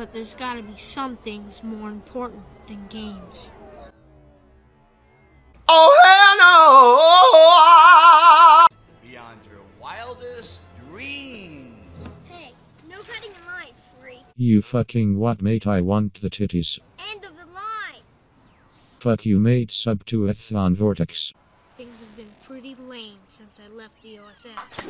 But there's gotta be some things more important than games. Oh, hell no! Beyond your wildest dreams. Hey, no cutting in line, free. You fucking what mate I want the titties. End of the line! Fuck you mate sub to Ethan Vortex. Things have been pretty lame since I left the OSS.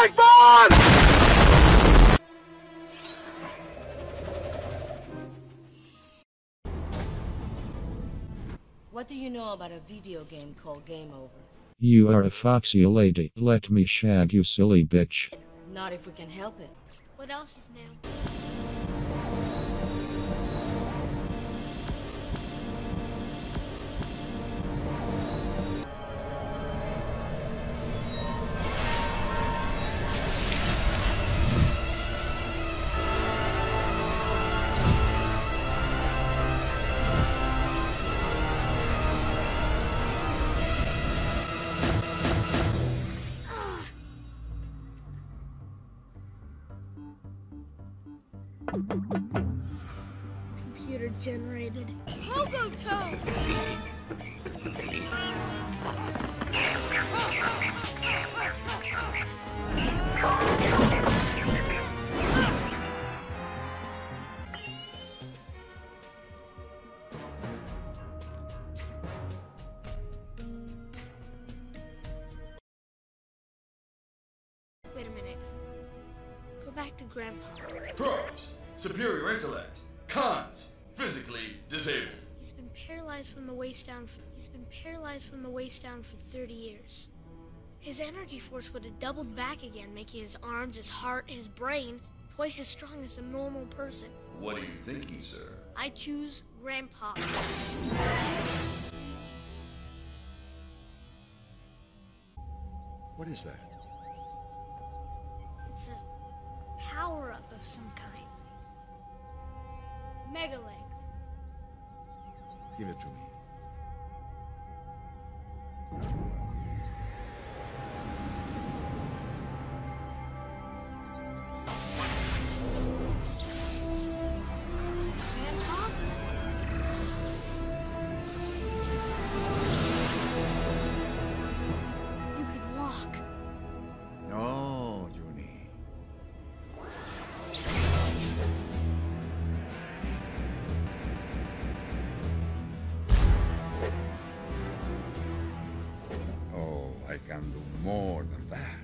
Allah Akbar! What do you know about a video game called Game Over? You are a foxy lady. Let me shag you silly bitch. Not if we can help it. What else is new? Computer generated. Pogo Toad! Go back to Grandpa. Pros, superior intellect. Cons, physically disabled. He's been paralyzed from the waist down. For, he's been paralyzed from the waist down for 30 years. His energy force would have doubled back again, making his arms, his heart, his brain twice as strong as a normal person. What are you thinking, sir? I choose Grandpa. What is that? It's a power up of some kind. Mega legs. Give it to me. Oh, I can